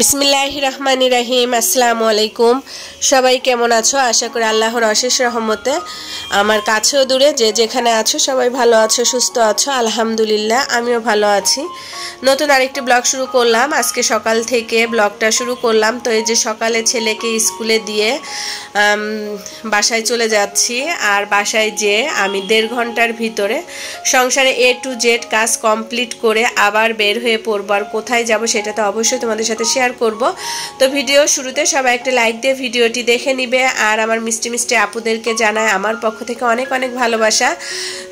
বিসমিল্লাহ রহমান রাহিম আসসালামু আলাইকুম। সবাই কেমন আছো? আশা করি আল্লাহর অশেষ রহমতে। আমার কাছেও দূরে, যে যেখানে আছো, সবাই ভালো আছো, সুস্থ আছো, আলহামদুলিল্লাহ, আমিও ভালো আছি। নতুন আরেকটি ব্লগ শুরু করলাম। আজকে সকাল থেকে ব্লগটা শুরু করলাম। তো এই যে সকালে ছেলেকে স্কুলে দিয়ে বাসায় চলে যাচ্ছি। আর বাসায় যে আমি দেড় ঘণ্টার ভিতরে সংসারে এ টু জেড কাজ কমপ্লিট করে আবার বের হয়ে পড়ব। আর কোথায় যাব সেটা তো অবশ্যই তোমাদের সাথে শেয়ার করব। তো ভিডিও শুরুতে সবাই একটা লাইক দিয়ে ভিডিওটি দেখে নিবে আর আমার মিষ্টি মিষ্টি আপুদেরকে জানায় আমার পক্ষ থেকে অনেক অনেক ভালোবাসা।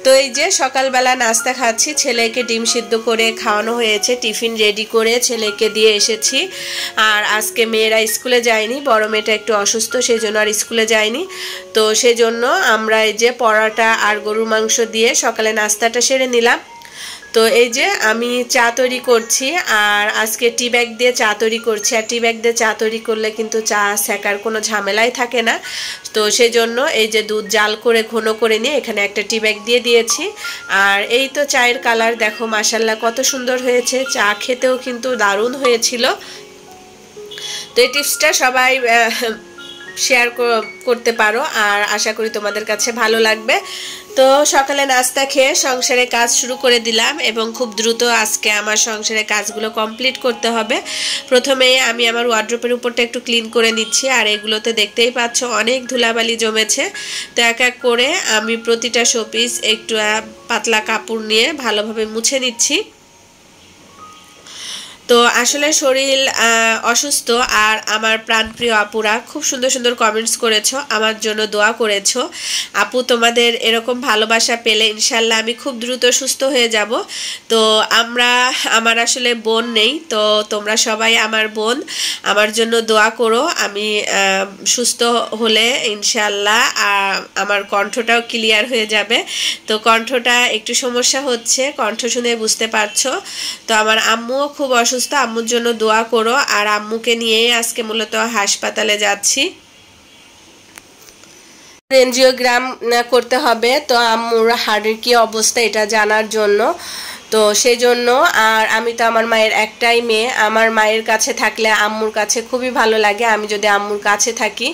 তো এই যে সকালবেলা নাস্তা খাচ্ছি, ছেলেকে ডিম সিদ্ধ করে খাওয়ানো হয়েছে, টিফিন রেডি করে ছেলেকে দিয়ে এসেছি। আর আজকে মেয়েরা স্কুলে যায়নি, বড় মেয়েটা একটু অসুস্থ সেই জন্য আর স্কুলে যায়নি। তো সেই জন্য আমরা এই যে পরাটা আর গরুর মাংস দিয়ে সকালে নাস্তাটা সেরে নিলাম। তো এই যে আমি চা তৈরি করছি, আর আজকে টি ব্যাগ দিয়ে চা তৈরি করছি। আর টি ব্যাগ দিয়ে চা তৈরি করলে কিন্তু চা সেকার কোনো ঝামেলাই থাকে না। তো সেই জন্য এই যে দুধ জাল করে, ঘন করে নিয়ে এখানে একটা টি ব্যাগ দিয়ে দিয়েছি। আর এই তো চায়ের কালার, দেখো মাসাল্লাহ কত সুন্দর হয়েছে। চা খেতেও কিন্তু দারুণ হয়েছিল। তো এই টিপসটা সবাই শেয়ার করতে পারো, আর আশা করি তোমাদের কাছে ভালো লাগবে। তো সকালে নাস্তা খেয়ে সংসারে কাজ শুরু করে দিলাম এবং খুব দ্রুত আজকে আমার সংসারে কাজগুলো কমপ্লিট করতে হবে। প্রথমে আমি আমার ওয়ার্ড্রোপের উপরটা একটু ক্লিন করে নিচ্ছি, আর এগুলোতে দেখতেই পাচ্ছ অনেক ধুলাবালি জমেছে। তো এক এক করে আমি প্রতিটা শোপিস একটু পাতলা কাপড় নিয়ে ভালোভাবে মুছে নিচ্ছি। তো আসলে শরীর অসুস্থ আর আমার প্রাণপ্রিয় আপুরা খুব সুন্দর সুন্দর কমেন্টস করেছ, আমার জন্য দোয়া করেছ। আপু তোমাদের এরকম ভালোবাসা পেলে ইনশাল্লাহ আমি খুব দ্রুত সুস্থ হয়ে যাব। তো আমরা, আমার আসলে বোন নেই, তো তোমরা সবাই আমার বোন, আমার জন্য দোয়া করো। আমি সুস্থ হলে ইনশাল্লাহ আমার কণ্ঠটাও ক্লিয়ার হয়ে যাবে। তো কণ্ঠটা একটু সমস্যা হচ্ছে, কণ্ঠ শুনে বুঝতে পারছ। তো আমার আম্মুও খুব অসুস্থ অসুস্থ, আম্মুর জন্য দোয়া করো। আর আম্মুকে নিয়েই আজকে মূলত হাসপাতালে যাচ্ছি। এনজিওগ্রাম করতে হবে, তো আম্মুর হাড়ের কি অবস্থা এটা জানার জন্য। তো সেই জন্য আর আমি তো আমার মায়ের একটাই মেয়ে। আমার মায়ের কাছে থাকলে আম্মুর কাছে খুবই ভালো লাগে। আমি যদি আম্মুর কাছে থাকি,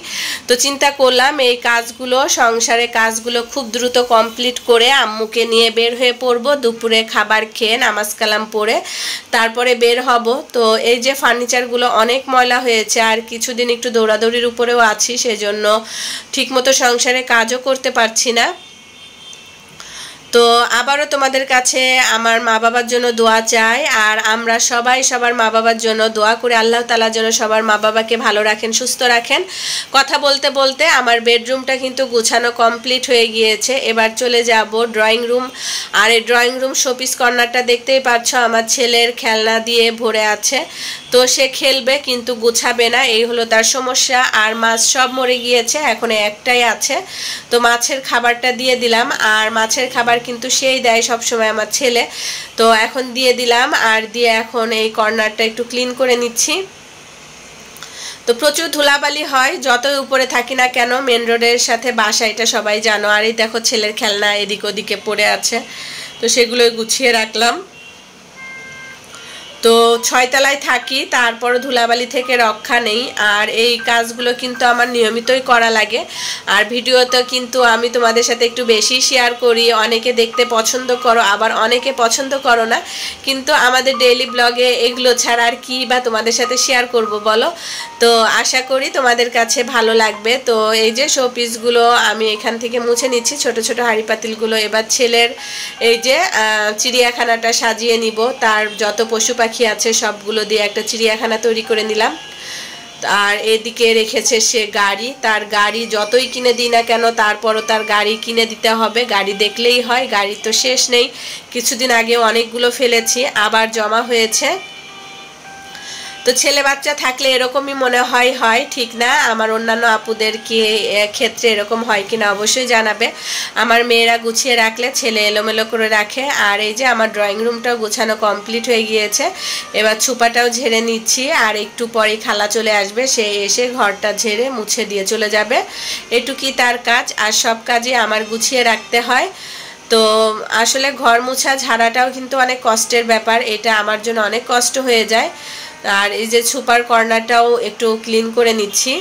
তো চিন্তা করলাম এই কাজগুলো সংসারে কাজগুলো খুব দ্রুত কমপ্লিট করে আম্মুকে নিয়ে বের হয়ে পড়ব। দুপুরে খাবার খেয়ে নামাজ কালাম পরে তারপরে বের হব। তো এই যে ফার্নিচারগুলো অনেক ময়লা হয়েছে আর কিছুদিন একটু দৌড়াদৌড়ির উপরেও আছি, সেজন্য ঠিকমতো সংসারে কাজও করতে পারছি না। তো আবারও তোমাদের কাছে আমার মা বাবার জন্য দোয়া চাই, আর আমরা সবাই সবার মা বাবার জন্য দোয়া করে। আল্লাহ তালার জন্য সবার মা বাবাকে ভালো রাখেন, সুস্থ রাখেন। কথা বলতে বলতে আমার বেডরুমটা কিন্তু গুছানো কমপ্লিট হয়ে গিয়েছে। এবার চলে যাব ড্রয়িং রুম। আর এই ড্রয়িং রুম শোপিস কর্নারটা দেখতেই পাচ্ছ আমার ছেলের খেলনা দিয়ে ভরে আছে। তো সে খেলবে কিন্তু গুছাবে না, এই হলো তার সমস্যা। আর মাছ সব মরে গিয়েছে, এখন একটাই আছে। তো মাছের খাবারটা দিয়ে দিলাম। আর মাছের খাবার কিন্তু সেই দেয় সবসময় আমার ছেলে। তো এখন দিয়ে দিলাম আর দিয়ে এখন এই কর্নারটা একটু ক্লিন করে নিচ্ছি। তো প্রচুর ধুলাবালি হয়, যতই উপরে থাকি না কেন মেন রোডের সাথে বাসা, এটা সবাই জানো। আর এই দেখো ছেলের খেলনা এদিক ওদিকে পড়ে আছে। তো সেগুলোই গুছিয়ে রাখলাম। তো ছয়তলায় থাকি তারপর ধুলাবালি থেকে রক্ষা নেই। আর এই কাজগুলো কিন্তু আমার নিয়মিতই করা লাগে। আর ভিডিওতে কিন্তু আমি তোমাদের সাথে একটু বেশি শেয়ার করি। অনেকে দেখতে পছন্দ করো, আবার অনেকে পছন্দ করো না। কিন্তু আমাদের ডেইলি ব্লগে এগুলো ছাড়া আর কি বা তোমাদের সাথে শেয়ার করব বলো? তো আশা করি তোমাদের কাছে ভালো লাগবে। তো এই যে শোপিসগুলো আমি এখান থেকে মুছে নিচ্ছি। ছোট ছোট হাঁড়ি পাতিলগুলো এবার ছেলের এই যে চিড়িয়াখানাটা সাজিয়ে নিব। তার যত পশু পাখি পাখি আছে, সবগুলো দিয়ে একটা চিড়িয়াখানা তৈরি করে নিলাম। আর এদিকে রেখেছে সে গাড়ি। তার গাড়ি যতই কিনে দিই না কেন, তারপরও তার গাড়ি কিনে দিতে হবে। গাড়ি দেখলেই হয় গাড়ি তো শেষ নেই। কিছুদিন আগে অনেকগুলো ফেলেছি, আবার জমা হয়েছে। তো ছেলে বাচ্চা থাকলে এরকমই মনে হয় হয়, ঠিক না? আমার অন্যান্য আপুদের কি ক্ষেত্রে এরকম হয় কিনা অবশ্যই জানাবে। আমার মেয়েরা গুছিয়ে রাখলে, ছেলে এলোমেলো করে রাখে। আর এই যে আমার ড্রয়িং রুমটাও গুছানো কমপ্লিট হয়ে গিয়েছে। এবার ছুপাটাও ঝেড়ে নিচ্ছি। আর একটু পরে খালা চলে আসবে। সে এসে ঘরটা ঝেড়ে মুছে দিয়ে চলে যাবে। এটুকি তার কাজ। আর সব কাজই আমার গুছিয়ে রাখতে হয়। তো আসলে ঘর মুছা ঝাড়াটাও কিন্তু অনেক কষ্টের ব্যাপার। এটা আমার জন্য অনেক কষ্ট হয়ে যায়। আর এই যে ছুপার কর্নারটাও একটু ক্লিন করে নিচ্ছি।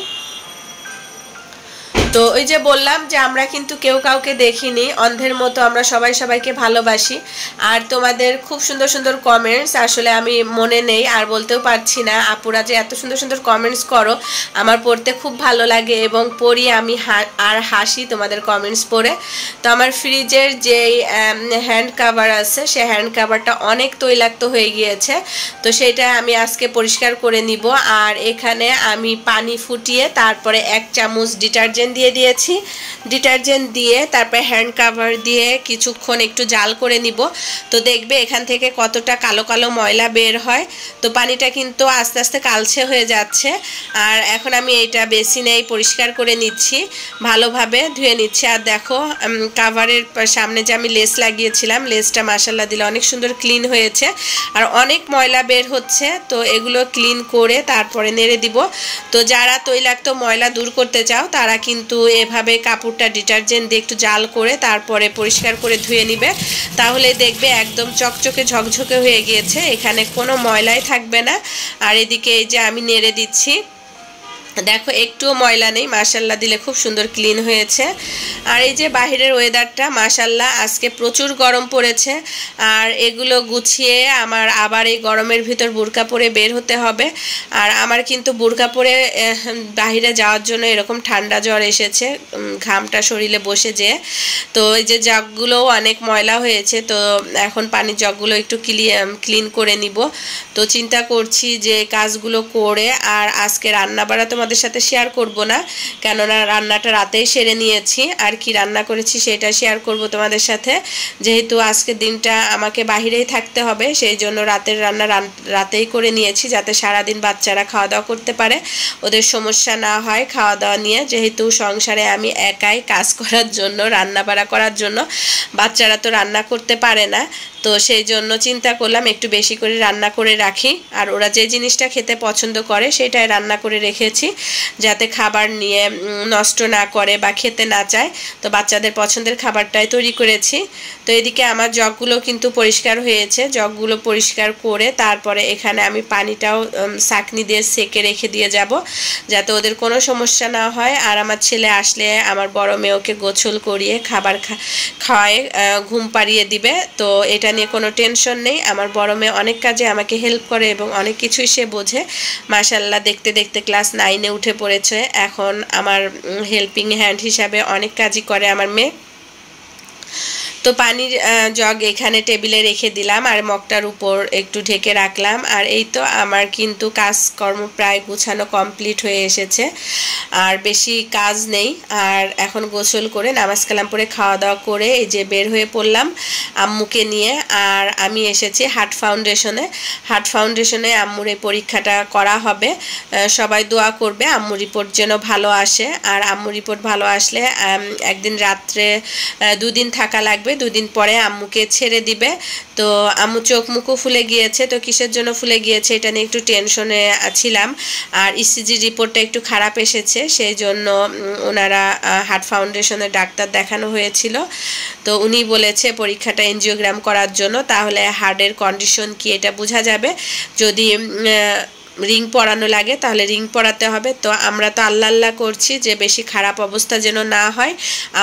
তো ওই যে বললাম যে আমরা কিন্তু কেউ কাউকে দেখিনি, অন্ধের মতো আমরা সবাই সবাইকে ভালোবাসি। আর তোমাদের খুব সুন্দর সুন্দর কমেন্টস আসলে আমি মনে নেই, আর বলতেও পারছি না। আপুরা যে এত সুন্দর সুন্দর কমেন্টস করো, আমার পড়তে খুব ভালো লাগে এবং পড়ি আমি আর হাসি তোমাদের কমেন্টস পড়ে। তো আমার ফ্রিজের যেই হ্যান্ড কাভার আছে, সে হ্যান্ড কাভারটা অনেক তৈলাক্ত হয়ে গিয়েছে। তো সেটা আমি আজকে পরিষ্কার করে নিব। আর এখানে আমি পানি ফুটিয়ে তারপরে এক চামচ ডিটারজেন্ট দিয়ে দিয়ে দিয়েছি। ডিটারজেন্ট দিয়ে, তারপরে হ্যান্ড কাভার দিয়ে কিছুক্ষণ একটু জাল করে নিব। তো দেখবে এখান থেকে কতটা কালো কালো ময়লা বের হয়। তো পানিটা কিন্তু আস্তে আস্তে কালছে হয়ে যাচ্ছে। আর এখন আমি এইটা বেসিনেই পরিষ্কার করে নিচ্ছি। ভালোভাবে ধুয়ে নিচ্ছি। আর দেখো কাভারের সামনে যে আমি লেস লাগিয়েছিলাম, লেসটা মাসাল্লা দিলে অনেক সুন্দর ক্লিন হয়েছে। আর অনেক ময়লা বের হচ্ছে। তো এগুলো ক্লিন করে তারপরে নেড়ে দিব। তো যারা তৈলাক্ত ময়লা দূর করতে চাও, তারা কিন্তু কিন্তু এভাবে কাপড়টা ডিটারজেন্ট দিয়ে একটু জাল করে তারপরে পরিষ্কার করে ধুয়ে নিবে, তাহলে দেখবে একদম চকচকে ঝকঝকে হয়ে গিয়েছে, এখানে কোনো ময়লাই থাকবে না। আর এদিকে এই যে আমি নেড়ে দিচ্ছি দেখো, একটুও ময়লা নেই মাসাল্লাহ দিলে খুব সুন্দর ক্লিন হয়েছে। আর এই যে বাহিরের ওয়েদারটা মাসাল্লাহ আজকে প্রচুর গরম পড়েছে। আর এগুলো গুছিয়ে আমার আবার এই গরমের ভিতর বুরকা পরে বের হতে হবে। আর আমার কিন্তু বুরকা পরে বাহিরে যাওয়ার জন্য এরকম ঠান্ডা জ্বর এসেছে ঘামটা শরীরে বসে যে তো এই যে জগগুলোও অনেক ময়লা হয়েছে, তো এখন পানির জগগুলো একটু ক্লিন করে নিব। তো চিন্তা করছি যে কাজগুলো করে, আর আজকে রান্না বাড়া তো তোমাদের সাথে শেয়ার করব না। কেননা রান্নাটা রাতেই সেরে নিয়েছি। আর কি রান্না করেছি সেটা শেয়ার করব তোমাদের সাথে। যেহেতু আজকের দিনটা আমাকে বাহিরেই থাকতে হবে, সেই জন্য রাতের রান্না রাতেই করে নিয়েছি যাতে সারাদিন বাচ্চারা খাওয়া দাওয়া করতে পারে। ওদের সমস্যা না হয় খাওয়া দাওয়া নিয়ে। যেহেতু সংসারে আমি একাই কাজ করার জন্য রান্না বাড়া করার জন্য, বাচ্চারা তো রান্না করতে পারে না। তো সেই জন্য চিন্তা করলাম একটু বেশি করে রান্না করে রাখি। আর ওরা যে জিনিসটা খেতে পছন্দ করে সেটাই রান্না করে রেখেছি। যাতে খাবার নিয়ে নষ্ট না করে বা খেতে না চায়। তো বাচ্চাদের পছন্দের খাবারটাই তৈরি করেছি। তো এদিকে আমার জগগুলো কিন্তু পরিষ্কার হয়েছে। জগগুলো পরিষ্কার করে তারপরে এখানে আমি পানিটাও সাকনি দিয়ে সেকে রেখে দিয়ে যাব যাতে ওদের কোনো সমস্যা না হয়। আর আমার ছেলে আসলে আমার বড় মেয়েকে গোছল করিয়ে খাবার খাওয়ায় ঘুম পাড়িয়ে দিবে। তো এটা নিয়ে কোনো টেনশন নেই। আমার বড় মেয়ে অনেক কাজে আমাকে হেল্প করে এবং অনেক কিছুই সে বোঝে। মাসাল্লাহ দেখতে দেখতে ক্লাস নাইনে উঠে পড়েছে। এখন আমার হেল্পিং হ্যান্ড হিসাবে অনেক কাজই করে আমার মেয়ে। তো পানির জগ এখানে টেবিলে রেখে দিলাম আর মগটার উপর একটু ঢেকে রাখলাম। আর এই তো আমার কিন্তু কাজকর্ম প্রায় গুছানো কমপ্লিট হয়ে এসেছে। আর বেশি কাজ নেই। আর এখন গোসল করে নামাজ কালাম পরে খাওয়া দাওয়া করে এই যে বের হয়ে পড়লাম আম্মুকে নিয়ে। আর আমি এসেছি হার্ট ফাউন্ডেশনে। হার্ট ফাউন্ডেশনে আম্মুর এই পরীক্ষাটা করা হবে। সবাই দোয়া করবে আম্মু রিপোর্ট যেন ভালো আসে। আর আম্মু রিপোর্ট ভালো আসলে একদিন রাত্রে দুদিন থাকা লাগবে। দুদিন পরে আম্মুকে ছেড়ে দিবে। তো আম্মু চোখ মুখও ফুলে গিয়েছে, তো কিসের জন্য ফুলে গিয়েছে এটা নিয়ে একটু টেনশনে ছিলাম। আর ইসিজি e রিপোর্টটা একটু খারাপ এসেছে, সেই জন্য ওনারা হার্ট ফাউন্ডেশনের ডাক্তার দেখানো হয়েছিল। তো উনি বলেছে পরীক্ষাটা এনজিওগ্রাম করার জন্য, তাহলে হার্টের কন্ডিশন কি এটা বোঝা যাবে। যদি রিং পরানো লাগে, তাহলে রিং পরাতে হবে। তো আমরা তো আল্লাহ আল্লাহ করছি যে বেশি খারাপ অবস্থা যেন না হয়।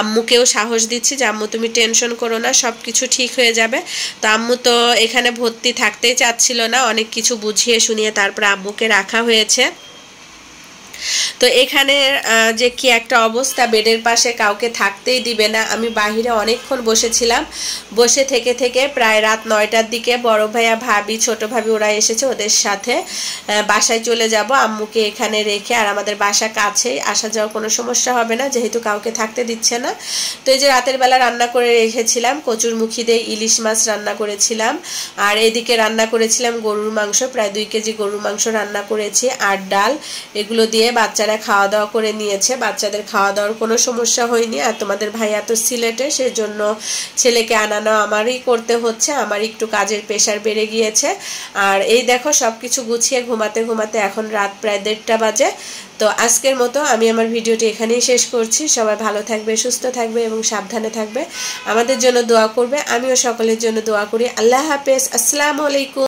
আম্মুকেও সাহস দিচ্ছি যে, আম্মু তুমি টেনশন করো না সব কিছু ঠিক হয়ে যাবে। তো আম্মু তো এখানে ভর্তি থাকতেই চাচ্ছিল না, অনেক কিছু বুঝিয়ে শুনিয়ে তারপর আম্মুকে রাখা হয়েছে। তো এখানে যে কি একটা অবস্থা, বেডের পাশে কাউকে থাকতেই দিবে না। আমি বাহিরে অনেকক্ষণ বসেছিলাম। বসে থেকে থেকে প্রায় রাত নয়টার দিকে বড় ভাইয়া, ভাবি, ছোট ভাবি ওরা এসেছে ওদের সাথে। বাসায় চলে যাব। আম্মুকে এখানে রেখে আর আমাদের বাসা কাছেই। আসা যাওয়ার কোনো সমস্যা হবে না, যেহেতু কাউকে থাকতে দিচ্ছে না। তো এই যে রাতের বেলা রান্না করে রেখেছিলাম কচুর দিয়ে ইলিশ মাছ রান্না করেছিলাম। আর এদিকে রান্না করেছিলাম গরুর মাংস, প্রায় দুই কেজি গরুর মাংস রান্না করেছি। আর ডাল, এগুলো দিয়ে বাচ্চারা খাওয়া দাওয়া করে নিয়েছে। বাচ্চাদের খাওয়া দাওয়ার কোনো সমস্যা হয়নি আর তোমাদের ভাই এত সিলেটে, সেজন্য ছেলেকে আনানো আমারই করতে হচ্ছে। আমার একটু কাজের প্রেশার বেড়ে গিয়েছে। আর এই দেখো সব কিছু গুছিয়ে ঘুমাতে ঘুমাতে এখন রাত প্রায় দেড়টা বাজে। তো আজকের মতো আমি আমার ভিডিওটি এখানেই শেষ করছি। সবাই ভালো থাকবে, সুস্থ থাকবে এবং সাবধানে থাকবে। আমাদের জন্য দোয়া করবে। আমিও সকলের জন্য দোয়া করি। আল্লাহ হাফেজ। আসসালামু আলাইকুম।